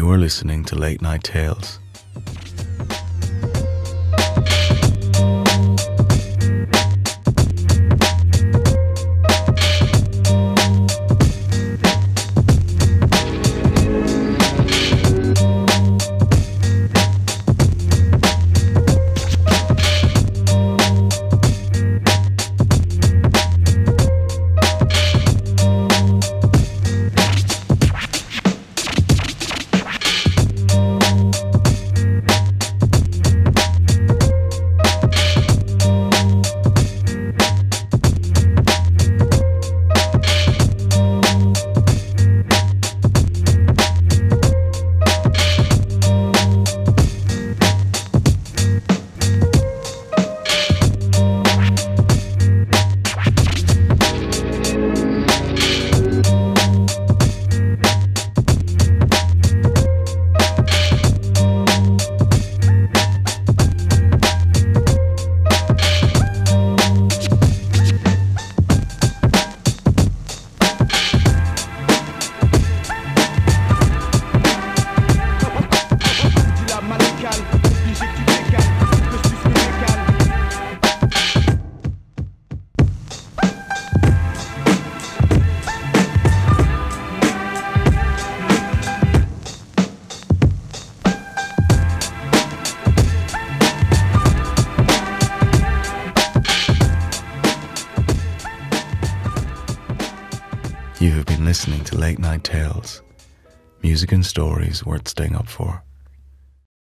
You are listening to Late Night Tales. You have been listening to Late Night Tales, music and stories worth staying up for.